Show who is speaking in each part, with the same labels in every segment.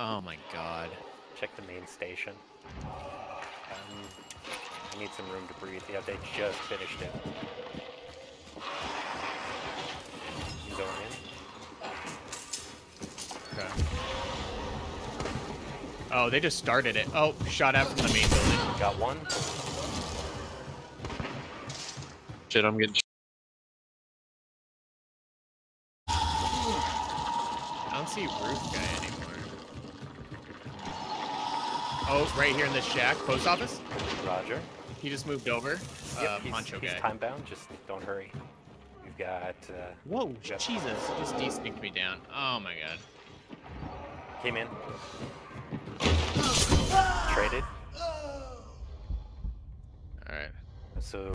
Speaker 1: Oh my god.
Speaker 2: Check the main station. Um, I need some room to breathe. Yeah, they just finished it. You going in?
Speaker 1: Okay. Oh, they just started it. Oh, shot out from the main building.
Speaker 2: Got one.
Speaker 3: Shit, I'm getting.
Speaker 1: I don't see roof guy anymore. Oh, right here in this shack, post office.
Speaker 2: Roger.
Speaker 1: He just moved over.
Speaker 2: Yep,
Speaker 1: uh,
Speaker 2: he's,
Speaker 1: Poncho
Speaker 2: he's
Speaker 1: guy.
Speaker 2: time bound. Just don't hurry. We've got uh,
Speaker 1: Whoa,
Speaker 2: Yep.
Speaker 1: Jesus! He just de-sneaked me down. Oh my god.
Speaker 2: came in. Traded.
Speaker 1: All right.
Speaker 2: So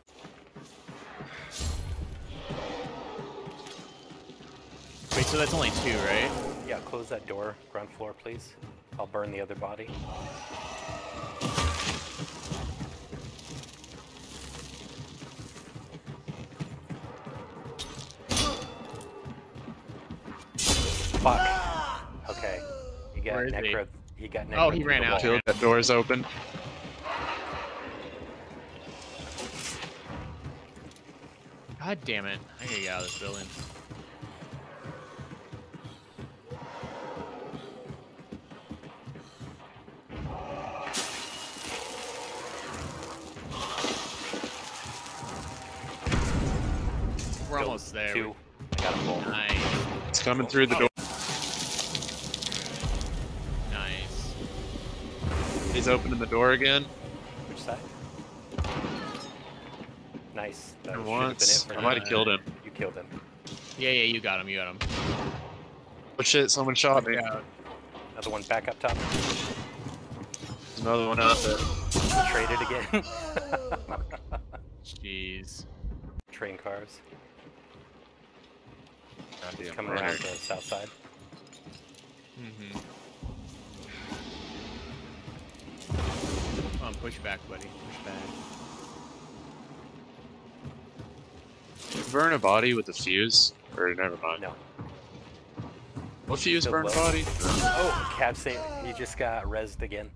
Speaker 1: Wait, so that's only two, right?
Speaker 2: yeah, close that door. Ground floor, please. I'll burn the other body. Fuck. Okay. You got
Speaker 1: Where is he?
Speaker 2: necro. You got necro.
Speaker 1: Oh, he ran out.
Speaker 2: wall.
Speaker 3: Killed. That door's open.
Speaker 1: God damn it! I gotta get out of this building. We're
Speaker 2: Killed
Speaker 1: almost there.
Speaker 2: Two. I got a full.
Speaker 1: Nice,
Speaker 3: It's coming through the oh. door.
Speaker 1: nice.
Speaker 3: He's opening the door again.
Speaker 2: Which side? Nice. That
Speaker 3: And
Speaker 2: should have been it
Speaker 3: once. I might have killed him.
Speaker 2: You killed him.
Speaker 1: Yeah, yeah, you got him. You got him.
Speaker 3: Oh shit, someone shot me.
Speaker 1: Yeah.
Speaker 2: Another one back up top.
Speaker 3: Another one out there.
Speaker 2: Traded again.
Speaker 1: Jeez.
Speaker 2: Train cars
Speaker 3: Goddamn
Speaker 2: coming
Speaker 3: right.
Speaker 2: around the south side.
Speaker 1: Mm-hmm. Come on, push back, buddy. Push back.
Speaker 3: Burn a body with a fuse? Or never mind.
Speaker 2: No.
Speaker 3: What fuse
Speaker 2: Still
Speaker 3: burn
Speaker 2: low.
Speaker 3: body?
Speaker 2: Oh, cab say he just got rezzed again.